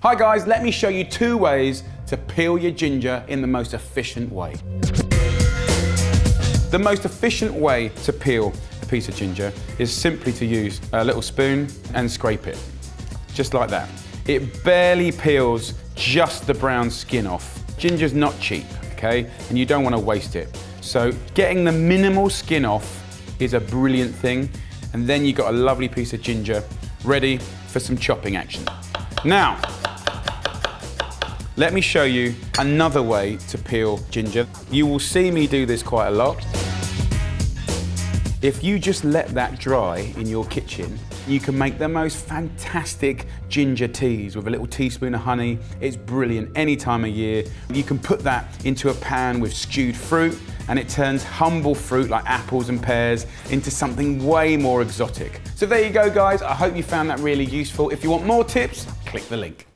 Hi guys, let me show you two ways to peel your ginger in the most efficient way. The most efficient way to peel a piece of ginger is simply to use a little spoon and scrape it, just like that. It barely peels just the brown skin off. Ginger's not cheap, okay? And you don't want to waste it. So getting the minimal skin off is a brilliant thing. And then you've got a lovely piece of ginger ready for some chopping action. Now, let me show you another way to peel ginger. You will see me do this quite a lot. If you just let that dry in your kitchen, you can make the most fantastic ginger teas with a little teaspoon of honey. It's brilliant any time of year. You can put that into a pan with stewed fruit and it turns humble fruit like apples and pears into something way more exotic. So there you go guys, I hope you found that really useful. If you want more tips, click the link.